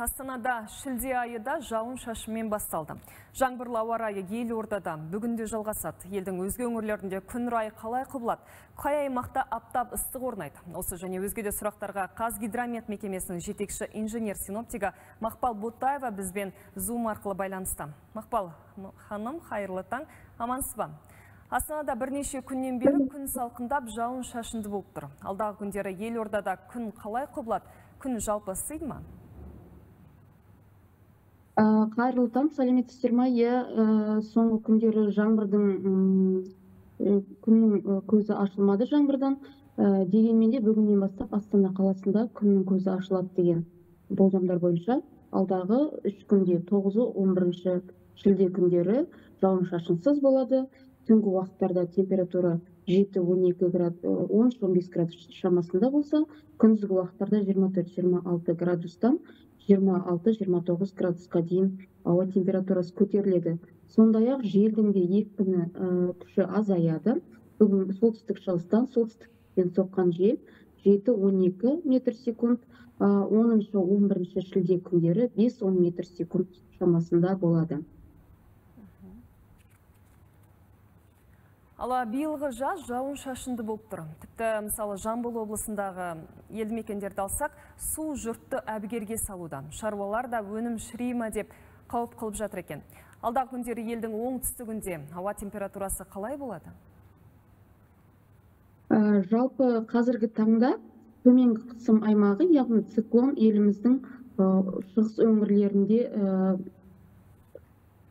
астанада шілде айы да жауын шашынмен басталды жаңбырлы ауа райы елордада бүгінде жалғасады елдің өзге өңірлерінде күн райы қалай құбылады қай аймақта аптап ыстық орнайды осы және өзге де сұрақтарға қазгидромет мекемесінің жетекші инженер синоптигі мақпал ботаева бізбен зум арқылы байланыста мақпал ханым қайырлы таң амансыз ба Астанада бірнеше күннен бері күн салқындап жауын шашынды болып тұр. Алдағы күндері елордада күн қалай құбылады? Күн жалпы ысиды ма? Қайырлы таң сәлеметсіздер ма иә соңғы күндері жаңбырдың күннің көзі ашылмады жаңбырдан дегенмен де бүгіннен бастап астана қаласында күннің көзі ашылады деген болжамдар бойынша алдағы үш күнде тоғызы он бірінші шілде күндері жауын шашынсыз болады. Түнгі уақыттарда температура жеті он екі градус он үш он бес градус шамасында болса күндізгі уақыттарда жиырма төрт жиырма алты градустан жиырма алты жиырма тоғыз градусқа дейін ауа температурасы көтеріледі. Сондай ақ желдің де екпіні күші азаяды. Бүгін солтүстік шығыстан солтүстіктен соққан жел жеті он екі метр секунд оныншы он бірінші шілде күндері бес он метр секунд шамасында болады. Ала биылғы жаз жауын шашынды болып тұр. Тіпті мысалы Жамбыл облысындағы елді мекендерді алсақ, су жұртты әбігерге салуда. Шаруалар да өнім шірейма деп қауіп қылып жатыр екен. Алдағы күндері елдің оңтүстігінде ауа температурасы қалай болады? Ә, жалпы қазіргі таңда төменгі қысым аймағы, яғни циклон еліміздің шығыс өңірлерінде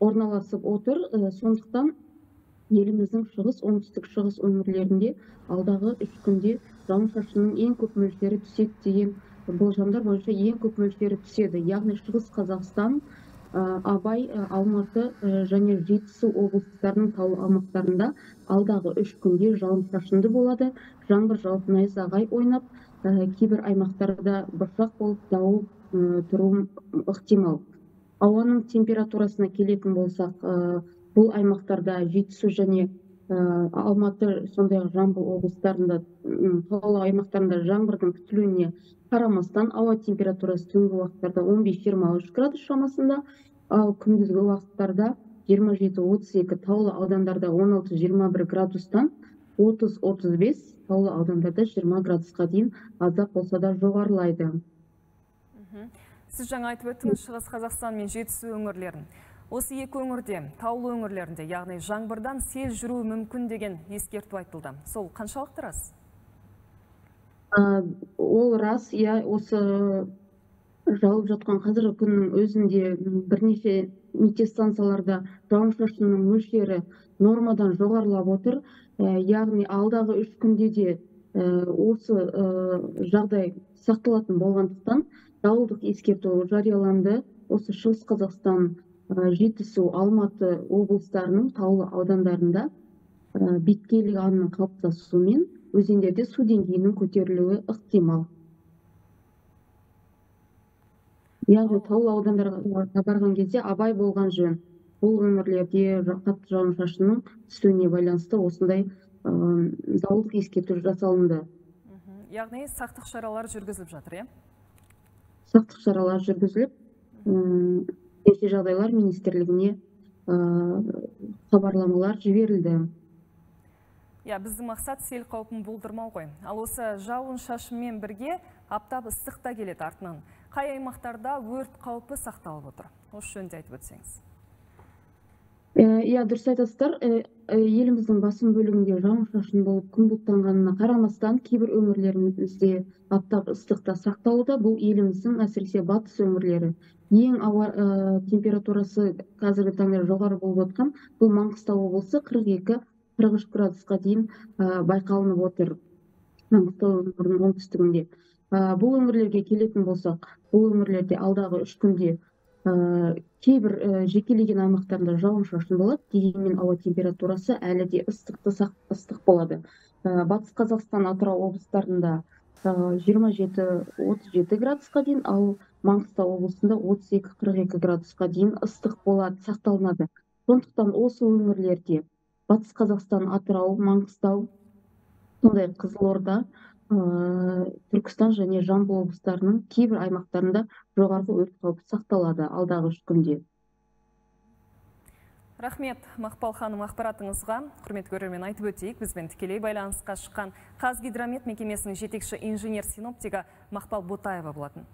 орналасып отыр. Сондықтан еліміздің шығыс оңтүстік шығыс өңірлерінде алдағы үш күнде жауын шашынның ең көп мөлшері түседі деген болжамдар бойынша ең көп мөлшері түседі. Яғни шығыс қазақстан абай алматы және жетісу облыстарының таулы аймақтарында алдағы үш күнде жауын шашынды болады. Жаңбыр жауып найзағай ойнап кейбір аймақтарда бұршақ болып дауыл тұруы ықтимал. Ауаның температурасына келетін болсақ бұл аймақтарда жетісу және алматы сондай ақ жамбыл облыстарында таулы аймақтарында жаңбырдың күтілуіне қарамастан ауа температурасы түнгі уақыттарда 15-23 градус шамасында ал күндізгі уақыттарда 27-32 таулы аудандарда 16-21 градустан 30-35 таулы аудандарда 20 градусқа дейін аздап болса да жоғарылайды. Сіз жаңа айтып өттіңіз шығыс қазақстан мен жетісу өңірлерін. Осы екі өңірде, таулы өңірлерінде, яғни жаңбырдан сел жүруі мүмкін деген ескерту айтылды. Сол қаншалықты рас? Ол рас, иә, осы жауып жатқан қазіргі күннің өзінде бірнеше метеостанцияларда жауын шашынның мөлшері нормадан жоғарылап отыр. Яғни алдағы үш күнде де осы жағдай сақталатын болғандықтан дауылдық ескерту жарияланды. Осы шығыс Қазақстан жетісу алматы облыстарының таулы аудандарында беткейлік аңның қалыптасуымен өзендерде су деңгейінің көтерілуі ықтимал. Яғни таулы аудандарға барған кезде абай болған жөн. Бұл өңірлерде қатты жауын шашынның түсуіне байланысты осындай дауылдық ескерту жасалынды. Яғни сақтық шаралар жүргізіліп жатыр иә? Сақтық шаралар жүргізіліп төтенше жағдайлар министрлігіне хабарламалар жіберілді. Иә біздің мақсат сел қаупін болдырмау ғой. Ал осы жауын шашынмен бірге аптап ыстық та келеді артынан. Қай аймақтарда өрт қаупі сақталып отыр? Осы жөнінде айтып өтсеңіз. Иә дұрыс айтасыздар. Еліміздің басым бөлігінде жауын шашын болып күн бұлттанғанына қарамастан кейбір өңірлерімізде аптап ыстық та сақталуда. Бұл еліміздің әсіресе батыс өңірлері. Ең ауа температурасы қазіргі таңда жоғары болып отқан. Бұл маңғыстау облысы қырық екі қырық үш градусқа дейін байқалынып отыр. Маңғыстау өңірінің оңтүстігінде. Бұл өңірлерге келетін болсақ бұл өңірлерде алдағы үш күнде кейбір жекелеген аймақтарында жауын шашын болады. Дегенмен ауа температурасы әлі де ыстықты ыстық болады. Батыс қазақстан атырау облыстарында жиырма жеті отыз жеті градусқа дейін ал маңғыстау облысында отыз екі қырық екі градусқа дейін ыстық болады сақталынады. Сондықтан осы өңірлерде батыс қазақстан атырау маңғыстау сондай ақ қызылорда түркістан және жамбыл облыстарының кейбір аймақтарында жоғарғы өрт қаупі сақталады алдағы үш күнде. Рахмет мақпал ханым ақпаратыңызға құрметті көрермен айтып өтейік. Бізбен тікелей байланысқа шыққан қазгидромет мекемесінің жетекші инженер синоптигі мақпал ботаева болатын.